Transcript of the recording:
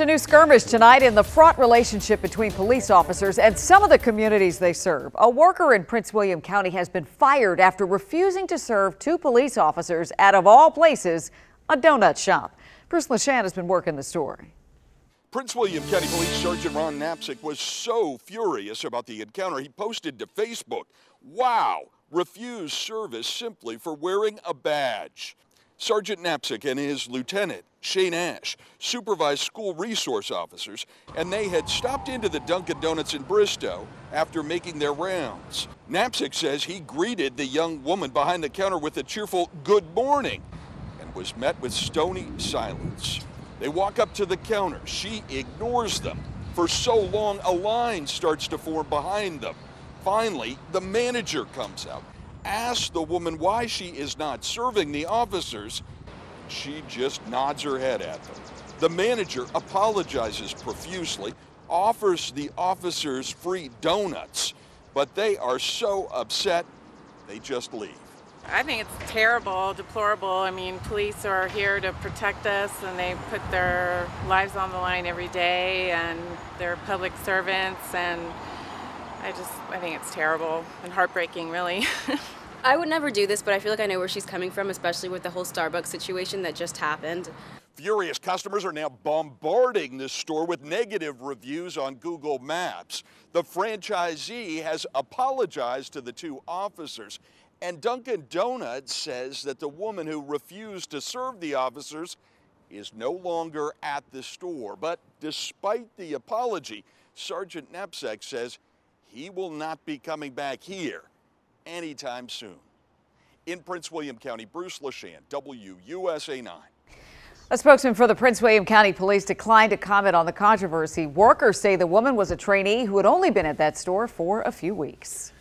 A new skirmish tonight in the fraught relationship between police officers and some of the communities they serve. A worker in Prince William County has been fired after refusing to serve two police officers out of all places, a donut shop. Bruce Leshan has been working the story. Prince William County Police Sergeant Ron Knapczyk was so furious about the encounter, he posted to Facebook, Wow, refused service simply for wearing a badge. Sergeant Knapczyk and his lieutenant, Shane Ash, supervised school resource officers, and they had stopped into the Dunkin' Donuts in Bristow after making their rounds. Knapczyk says he greeted the young woman behind the counter with a cheerful good morning and was met with stony silence. They walk up to the counter. She ignores them. For so long, a line starts to form behind them. Finally, the manager comes out asks the woman why she is not serving the officers, she just nods her head at them. The manager apologizes profusely, offers the officers free donuts, but they are so upset they just leave. I think it's terrible, deplorable. I mean, police are here to protect us and they put their lives on the line every day and they're public servants and I just, I think it's terrible and heartbreaking, really. I would never do this, but I feel like I know where she's coming from, especially with the whole Starbucks situation that just happened. Furious customers are now bombarding this store with negative reviews on Google Maps. The franchisee has apologized to the two officers. And Dunkin' Donuts says that the woman who refused to serve the officers is no longer at the store. But despite the apology, Sergeant Knapczyk says he will not be coming back here anytime soon. In Prince William County, Bruce Leshan, WUSA 9. A spokesman for the Prince William County Police declined to comment on the controversy. Workers say the woman was a trainee who had only been at that store for a few weeks.